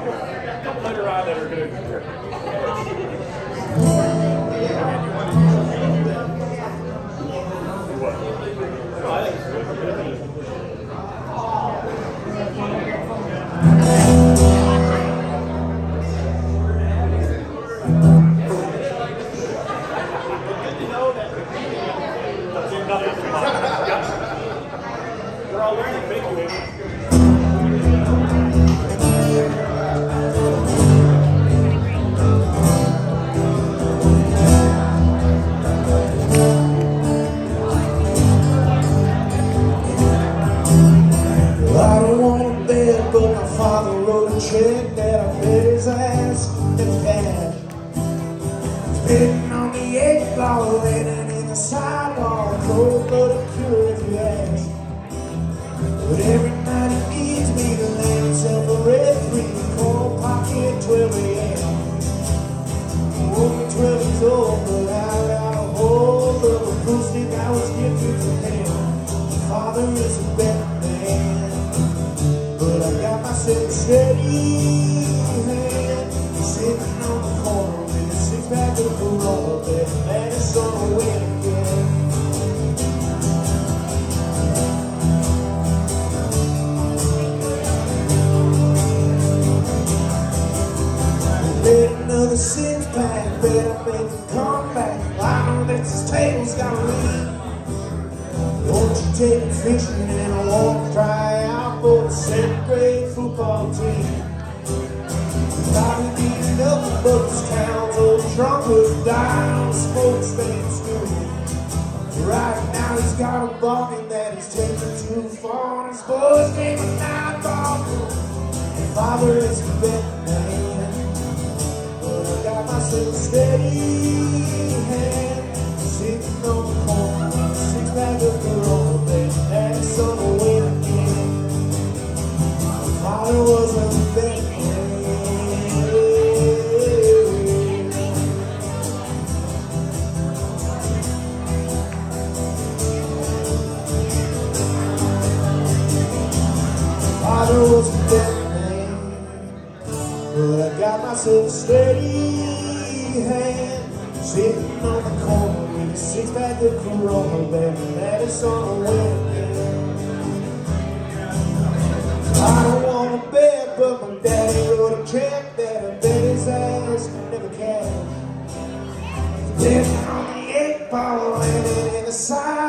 couple, couple later on that are going Spitting on the eight ball, raining in the sidewalk, cold blooded cure if you ask. But every night he needs me to land himself a red green cold pocket 12 a.m. Only 12 years old, but I got a hold of a acoustic I was gifted from him. Father is a better man, but I got myself a steady another six pack, bet I make a comeback. I know this table's gotta lean. Won't you take a and I try out for the seventh grade football team? Probably need nothing but this town's on the smoke stand school. Right now he's got a bargain that he's taking too far and his boys game a ball. Father is a better man, but I got myself steady hand sitting on the corner, six pack of Corona, baby, and it's gonna win again. Father was a better I was a dead man, But I got myself a steady hand Sitting on the corner with a six-pack of Corona Baby, that is on the wind I don't want a bed, but my daddy wrote a check that I bet his ass never cash. Living on the eight ball landing in the side.